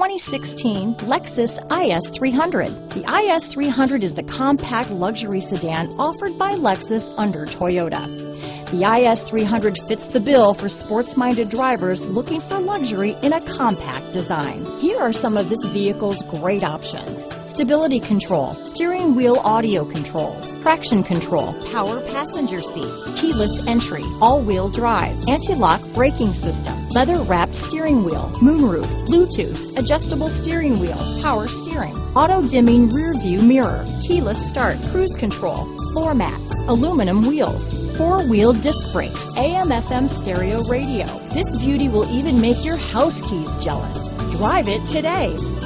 2016 Lexus IS 300. The IS 300 is the compact luxury sedan offered by Lexus under Toyota. The IS 300 fits the bill for sports-minded drivers looking for luxury in a compact design. Here are some of this vehicle's great options stability control, steering wheel audio controls, traction control, power passenger seat, keyless entry, all-wheel drive, anti-lock braking system, leather-wrapped steering wheel, moonroof, Bluetooth, adjustable steering wheel, power steering, auto-dimming rear view mirror, keyless start, cruise control, floor mats, aluminum wheels, four-wheel disc brakes, AM-FM stereo radio. This beauty will even make your house keys jealous. Drive it today.